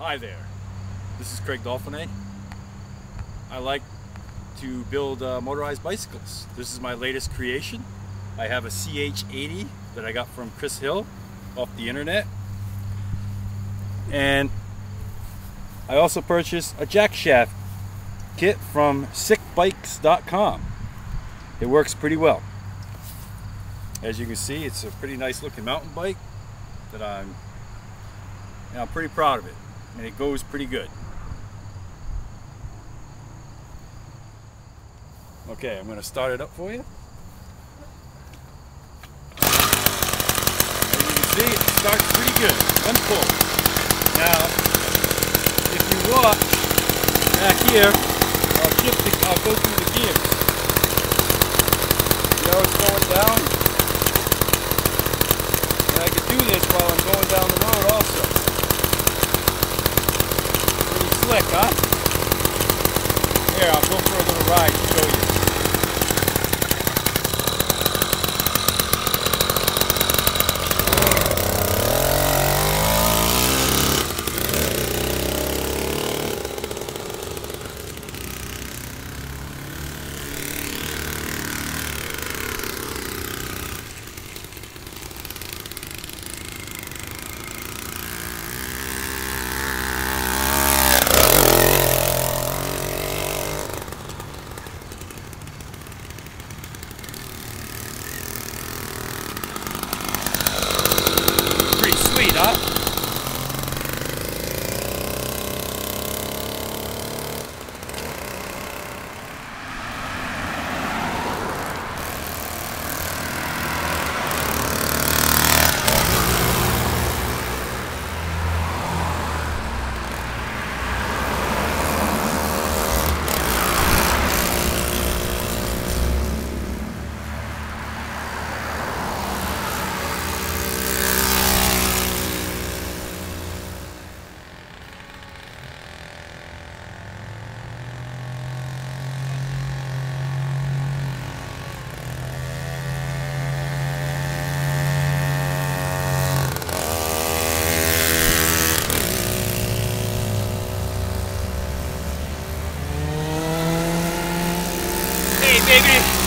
Hi there, this is Craig Dolphinet. I like to build uh, motorized bicycles. This is my latest creation. I have a CH80 that I got from Chris Hill off the internet. And I also purchased a jack shaft kit from sickbikes.com. It works pretty well. As you can see, it's a pretty nice looking mountain bike that I'm, I'm pretty proud of it and it goes pretty good. Okay, I'm going to start it up for you. As you can see, it starts pretty good. One pull. Now, if you watch back here, I'll shift the, I'll go through the gears. You know it's going down? And I can do this while I'm going down the road also slick, huh? Here, I'll go for a little ride to show you. Huh? Baby.